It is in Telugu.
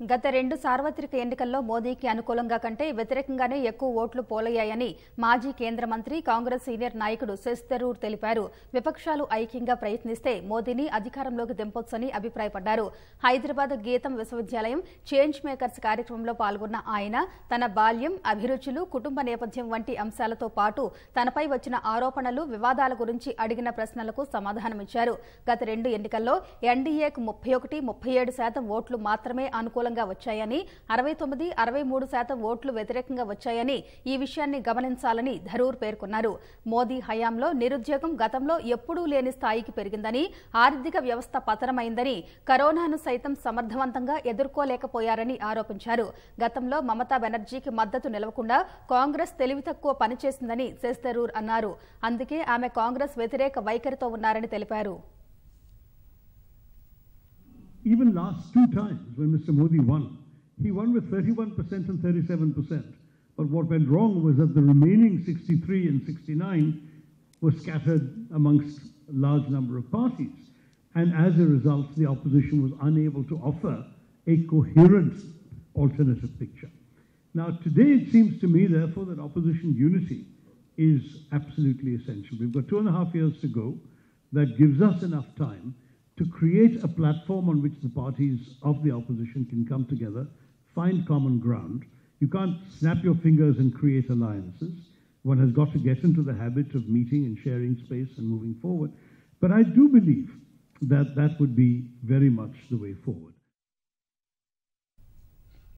గత రెండు సార్వత్రిక ఎన్నికల్లో మోదీకి అనుకూలంగా కంటే వ్యతిరేకంగానే ఎక్కువ ఓట్లు పోలయ్యాయని మాజీ కేంద్ర మంత్రి కాంగ్రెస్ సీనియర్ నాయకుడు శశి థరూర్ తెలిపారు. విపక్షాలు ఐక్యంగా ప్రయత్నిస్తే మోదీని అధికారంలోకి దింపొచ్చని అభిప్రాయపడ్డారు. హైదరాబాద్ గీతం విశ్వవిద్యాలయం చేంజ్ మేకర్స్ కార్యక్రమంలో పాల్గొన్న ఆయన తన బాల్యం అభిరుచులు కుటుంబ నేపథ్యం వంటి అంశాలతో పాటు తనపై వచ్చిన ఆరోపణలు వివాదాల గురించి అడిగిన ప్రశ్నలకు సమాధానమిచ్చారు. గత రెండు ఎన్నికల్లో ఎన్డీఏకు ముప్పై ఒకటి ముప్పై ఏడు శాతం ఓట్లు మాత్రమే అనుకూల అనుకూలంగా వచ్చాయని అరవై తొమ్మిది అరవై మూడు శాతం ఓట్లు వ్యతిరేకంగా వచ్చాయని ఈ విషయాన్ని గమనించాలని ధరూర్ పేర్కొన్నారు. మోదీ హయాంలో నిరుద్యోగం గతంలో ఎప్పుడూ లేని స్థాయికి పెరిగిందని ఆర్థిక వ్యవస్థ పతనమైందని కరోనాను సైతం సమర్థవంతంగా ఎదుర్కోలేకపోయారని ఆరోపించారు. గతంలో మమతా బెనర్జీకి మద్దతు నిలవకుండా కాంగ్రెస్ తెలివి తక్కువ పనిచేసిందని శశి థరూర్ అన్నారు. అందుకే ఆమె కాంగ్రెస్ వ్యతిరేక వైఖరితో ఉన్నారని తెలిపారు. Even last two times when Mr. Modi won, he won with 31% and 37%. But what went wrong was that the remaining 63 and 69 were scattered amongst a large number of parties. And as a result, the opposition was unable to offer a coherent alternative picture. Now, today it seems to me, therefore, that opposition unity is absolutely essential. We've got two and a half years to go. That gives us enough time to create a platform on which the parties of the opposition can come together, find common ground. You can't snap your fingers and create alliances. One has got to get into the habit of meeting and sharing space and moving forward. But I do believe that that would be very much the way forward.